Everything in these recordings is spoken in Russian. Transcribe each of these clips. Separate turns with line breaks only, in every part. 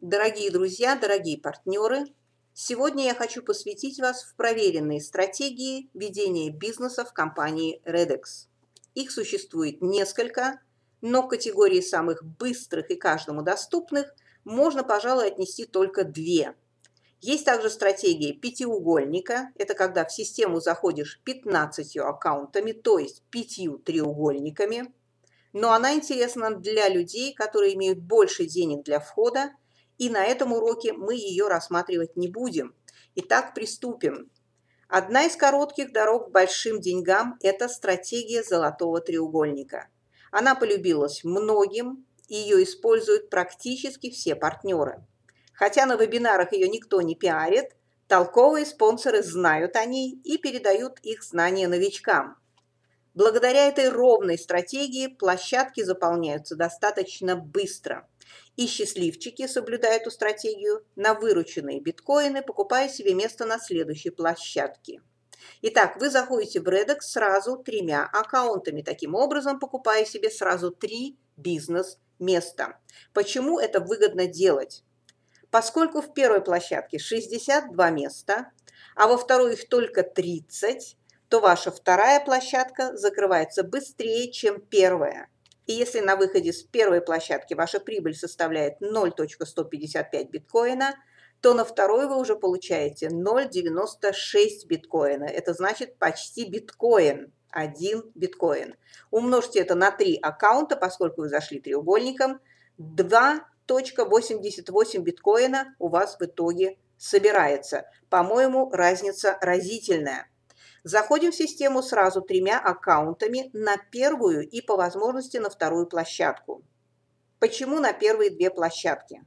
Дорогие друзья, дорогие партнеры, сегодня я хочу посвятить вас в проверенные стратегии ведения бизнеса в компании Redex. Их существует несколько, но к категории самых быстрых и каждому доступных можно, пожалуй, отнести только две. Есть также стратегия пятиугольника. Это когда в систему заходишь 15 аккаунтами, то есть пятью треугольниками. Но она интересна для людей, которые имеют больше денег для входа и на этом уроке мы ее рассматривать не будем. Итак, приступим. Одна из коротких дорог к большим деньгам – это стратегия золотого треугольника. Она полюбилась многим, ее используют практически все партнеры. Хотя на вебинарах ее никто не пиарит, толковые спонсоры знают о ней и передают их знания новичкам. Благодаря этой ровной стратегии площадки заполняются достаточно быстро – и счастливчики, соблюдая эту стратегию, на вырученные биткоины, покупая себе место на следующей площадке. Итак, вы заходите в Redex сразу тремя аккаунтами, таким образом покупая себе сразу три бизнес-места. Почему это выгодно делать? Поскольку в первой площадке 62 места, а во второй их только 30, то ваша вторая площадка закрывается быстрее, чем первая – и если на выходе с первой площадки ваша прибыль составляет 0.155 биткоина, то на второй вы уже получаете 0.96 биткоина. Это значит почти биткоин, один биткоин. Умножьте это на три аккаунта, поскольку вы зашли треугольником, 2.88 биткоина у вас в итоге собирается. По-моему, разница разительная. Заходим в систему сразу тремя аккаунтами на первую и по возможности на вторую площадку. Почему на первые две площадки?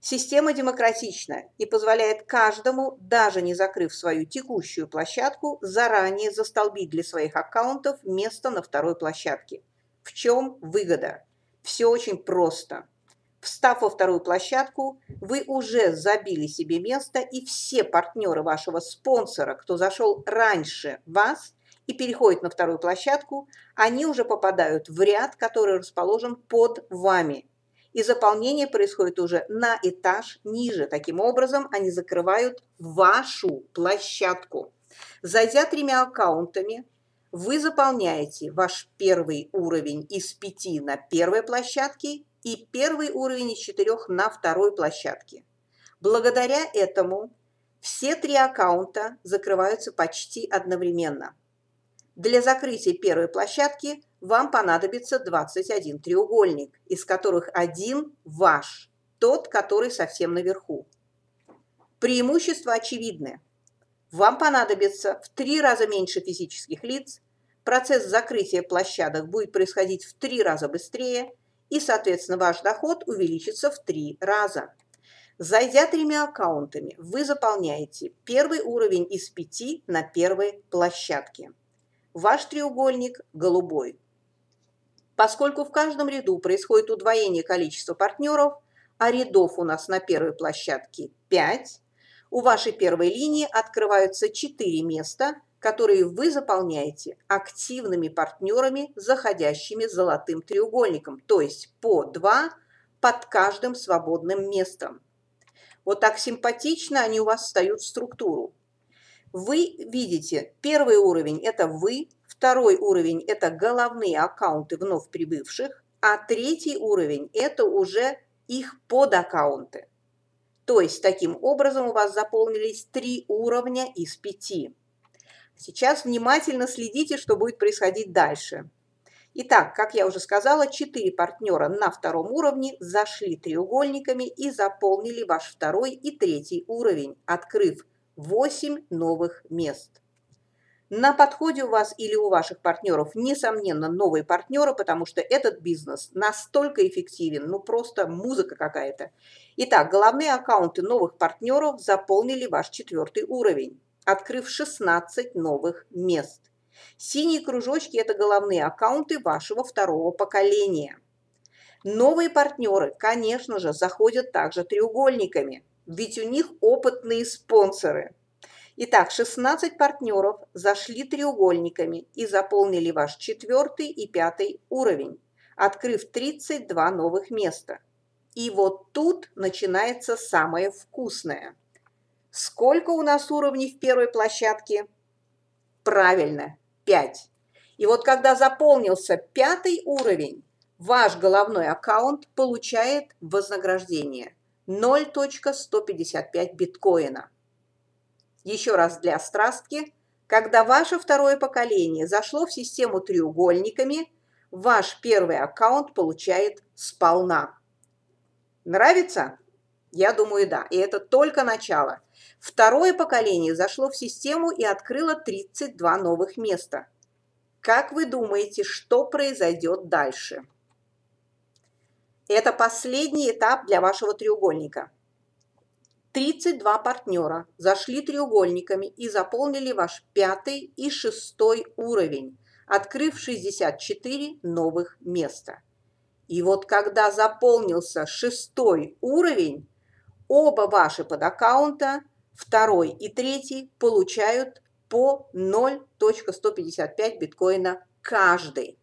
Система демократична и позволяет каждому, даже не закрыв свою текущую площадку, заранее застолбить для своих аккаунтов место на второй площадке. В чем выгода? Все очень просто. Встав во вторую площадку, вы уже забили себе место, и все партнеры вашего спонсора, кто зашел раньше вас и переходит на вторую площадку, они уже попадают в ряд, который расположен под вами. И заполнение происходит уже на этаж ниже. Таким образом, они закрывают вашу площадку. Зайдя тремя аккаунтами, вы заполняете ваш первый уровень из пяти на первой площадке и первый уровень из четырех на второй площадке. Благодаря этому все три аккаунта закрываются почти одновременно. Для закрытия первой площадки вам понадобится 21 треугольник, из которых один ваш, тот, который совсем наверху. Преимущества очевидны. Вам понадобится в три раза меньше физических лиц, процесс закрытия площадок будет происходить в три раза быстрее – и, соответственно, ваш доход увеличится в три раза. Зайдя тремя аккаунтами, вы заполняете первый уровень из пяти на первой площадке. Ваш треугольник голубой. Поскольку в каждом ряду происходит удвоение количества партнеров, а рядов у нас на первой площадке 5, у вашей первой линии открываются 4 места, которые вы заполняете активными партнерами, заходящими золотым треугольником, то есть по два под каждым свободным местом. Вот так симпатично они у вас встают в структуру. Вы видите, первый уровень – это вы, второй уровень – это головные аккаунты вновь прибывших, а третий уровень – это уже их подаккаунты. То есть таким образом у вас заполнились три уровня из пяти. Сейчас внимательно следите, что будет происходить дальше. Итак, как я уже сказала, четыре партнера на втором уровне зашли треугольниками и заполнили ваш второй и третий уровень, открыв 8 новых мест. На подходе у вас или у ваших партнеров, несомненно, новые партнеры, потому что этот бизнес настолько эффективен, ну просто музыка какая-то. Итак, головные аккаунты новых партнеров заполнили ваш четвертый уровень открыв 16 новых мест. Синие кружочки – это головные аккаунты вашего второго поколения. Новые партнеры, конечно же, заходят также треугольниками, ведь у них опытные спонсоры. Итак, 16 партнеров зашли треугольниками и заполнили ваш четвертый и пятый уровень, открыв 32 новых места. И вот тут начинается самое вкусное. Сколько у нас уровней в первой площадке? Правильно, 5. И вот когда заполнился пятый уровень, ваш головной аккаунт получает вознаграждение 0.155 биткоина. Еще раз для страстки, когда ваше второе поколение зашло в систему треугольниками, ваш первый аккаунт получает сполна. Нравится? Я думаю, да. И это только начало. Второе поколение зашло в систему и открыло 32 новых места. Как вы думаете, что произойдет дальше? Это последний этап для вашего треугольника. 32 партнера зашли треугольниками и заполнили ваш пятый и шестой уровень, открыв 64 новых места. И вот когда заполнился шестой уровень, оба ваши подаккаунта, второй и третий, получают по 0.155 биткоина каждый.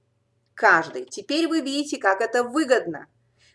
Каждый. Теперь вы видите, как это выгодно.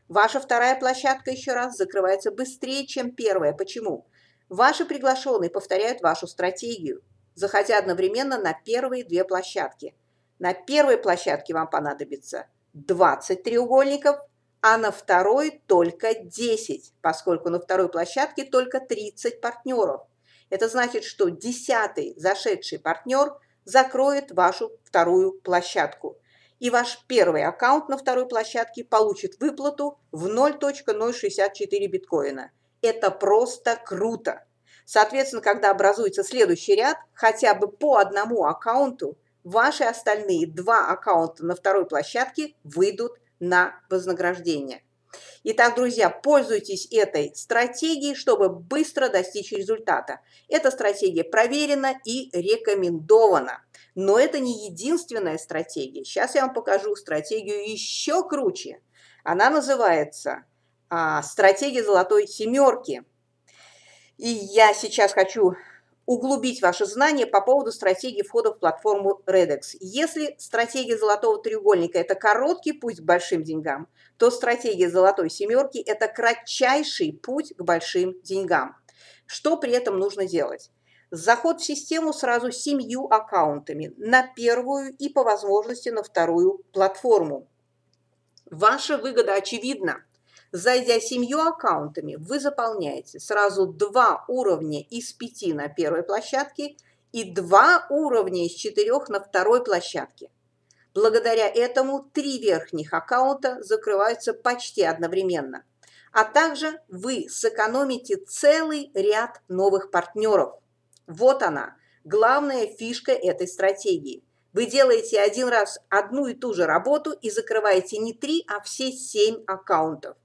Ваша вторая площадка еще раз закрывается быстрее, чем первая. Почему? Ваши приглашенные повторяют вашу стратегию, заходя одновременно на первые две площадки. На первой площадке вам понадобится 20 треугольников, а на второй только 10, поскольку на второй площадке только 30 партнеров. Это значит, что десятый зашедший партнер закроет вашу вторую площадку и ваш первый аккаунт на второй площадке получит выплату в 0.064 биткоина. Это просто круто. Соответственно, когда образуется следующий ряд, хотя бы по одному аккаунту, ваши остальные два аккаунта на второй площадке выйдут на вознаграждение. Итак, друзья, пользуйтесь этой стратегией, чтобы быстро достичь результата. Эта стратегия проверена и рекомендована. Но это не единственная стратегия. Сейчас я вам покажу стратегию еще круче. Она называется а, «Стратегия золотой семерки». И я сейчас хочу углубить ваши знания по поводу стратегии входа в платформу Redex. Если стратегия золотого треугольника – это короткий путь к большим деньгам, то стратегия золотой семерки – это кратчайший путь к большим деньгам. Что при этом нужно делать? Заход в систему сразу семью аккаунтами на первую и по возможности на вторую платформу. Ваша выгода очевидна. Зайдя семью аккаунтами, вы заполняете сразу два уровня из пяти на первой площадке и два уровня из четырех на второй площадке. Благодаря этому три верхних аккаунта закрываются почти одновременно. А также вы сэкономите целый ряд новых партнеров. Вот она, главная фишка этой стратегии. Вы делаете один раз одну и ту же работу и закрываете не три, а все семь аккаунтов.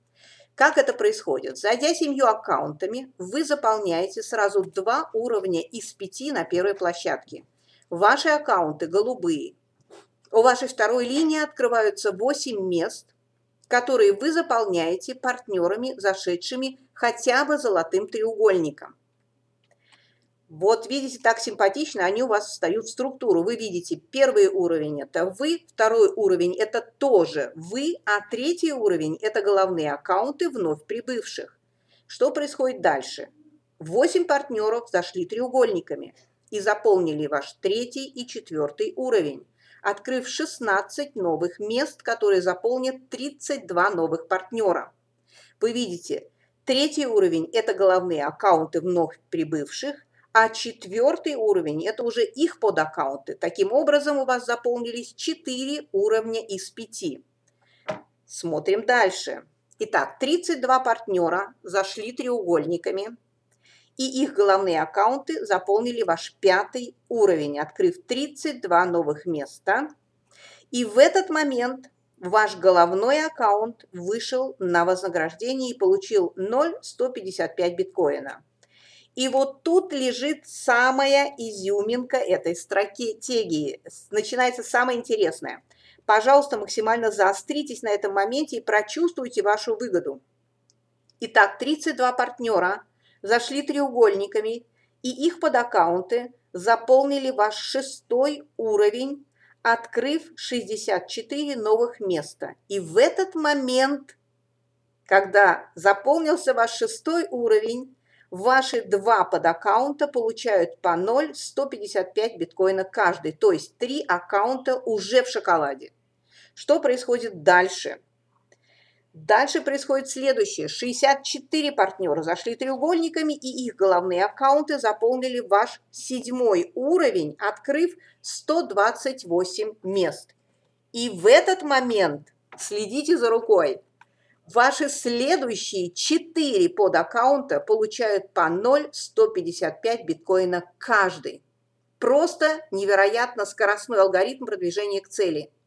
Как это происходит? Зайдя семью аккаунтами, вы заполняете сразу два уровня из пяти на первой площадке. Ваши аккаунты голубые. У вашей второй линии открываются 8 мест, которые вы заполняете партнерами, зашедшими хотя бы золотым треугольником. Вот видите, так симпатично они у вас встают в структуру. Вы видите, первый уровень – это вы, второй уровень – это тоже вы, а третий уровень – это головные аккаунты вновь прибывших. Что происходит дальше? Восемь партнеров зашли треугольниками и заполнили ваш третий и четвертый уровень, открыв 16 новых мест, которые заполнят 32 новых партнера. Вы видите, третий уровень – это головные аккаунты вновь прибывших, а четвертый уровень – это уже их подаккаунты. Таким образом, у вас заполнились 4 уровня из 5. Смотрим дальше. Итак, 32 партнера зашли треугольниками, и их головные аккаунты заполнили ваш пятый уровень, открыв 32 новых места. И в этот момент ваш головной аккаунт вышел на вознаграждение и получил 0,155 биткоина. И вот тут лежит самая изюминка этой стратегии. Начинается самое интересное. Пожалуйста, максимально заостритесь на этом моменте и прочувствуйте вашу выгоду. Итак, 32 партнера зашли треугольниками, и их подаккаунты заполнили ваш шестой уровень, открыв 64 новых места. И в этот момент Когда заполнился ваш шестой уровень, ваши два подаккаунта получают по 0,155 биткоина каждый, то есть три аккаунта уже в шоколаде. Что происходит дальше? Дальше происходит следующее. 64 партнера зашли треугольниками, и их головные аккаунты заполнили ваш седьмой уровень, открыв 128 мест. И в этот момент, следите за рукой, ваши следующие 4 подаккаунта получают по 0,155 биткоина каждый. Просто невероятно скоростной алгоритм продвижения к цели –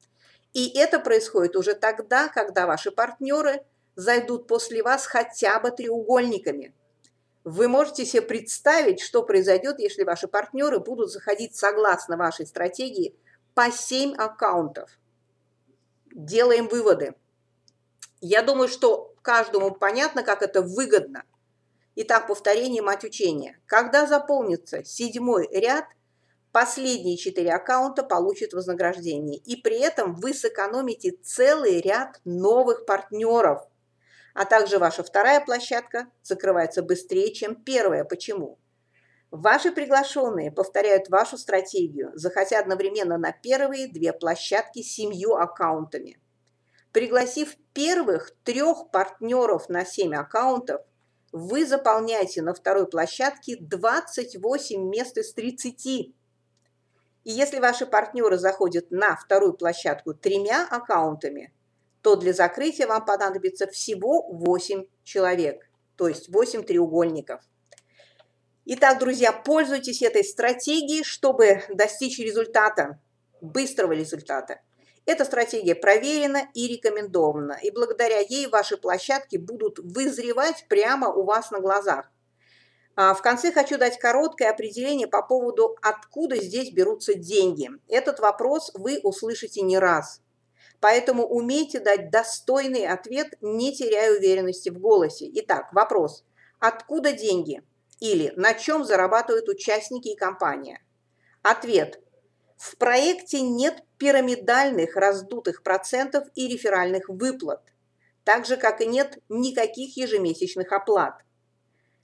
и это происходит уже тогда, когда ваши партнеры зайдут после вас хотя бы треугольниками. Вы можете себе представить, что произойдет, если ваши партнеры будут заходить согласно вашей стратегии по 7 аккаунтов. Делаем выводы. Я думаю, что каждому понятно, как это выгодно. Итак, повторение мать учения. Когда заполнится седьмой ряд, Последние четыре аккаунта получат вознаграждение. И при этом вы сэкономите целый ряд новых партнеров. А также ваша вторая площадка закрывается быстрее, чем первая. Почему? Ваши приглашенные повторяют вашу стратегию, заходя одновременно на первые две площадки семью аккаунтами. Пригласив первых трех партнеров на 7 аккаунтов, вы заполняете на второй площадке 28 мест из 30. И если ваши партнеры заходят на вторую площадку тремя аккаунтами, то для закрытия вам понадобится всего 8 человек, то есть 8 треугольников. Итак, друзья, пользуйтесь этой стратегией, чтобы достичь результата, быстрого результата. Эта стратегия проверена и рекомендована, и благодаря ей ваши площадки будут вызревать прямо у вас на глазах. А, в конце хочу дать короткое определение по поводу, откуда здесь берутся деньги. Этот вопрос вы услышите не раз. Поэтому умейте дать достойный ответ, не теряя уверенности в голосе. Итак, вопрос. Откуда деньги? Или на чем зарабатывают участники и компания? Ответ. В проекте нет пирамидальных раздутых процентов и реферальных выплат, так же, как и нет никаких ежемесячных оплат.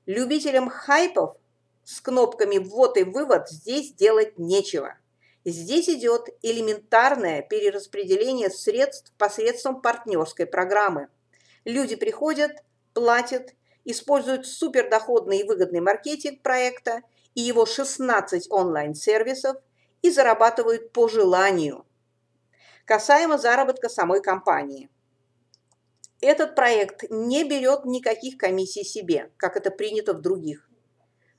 Любителям хайпов с кнопками «ввод» и «вывод» здесь делать нечего. Здесь идет элементарное перераспределение средств посредством партнерской программы. Люди приходят, платят, используют супердоходный и выгодный маркетинг проекта и его 16 онлайн-сервисов и зарабатывают по желанию. Касаемо заработка самой компании. Этот проект не берет никаких комиссий себе, как это принято в других.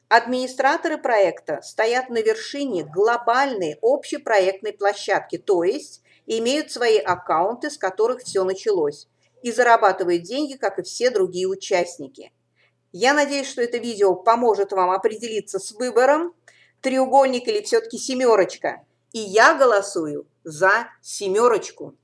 Администраторы проекта стоят на вершине глобальной общепроектной площадки, то есть имеют свои аккаунты, с которых все началось, и зарабатывают деньги, как и все другие участники. Я надеюсь, что это видео поможет вам определиться с выбором, треугольник или все-таки семерочка. И я голосую за семерочку.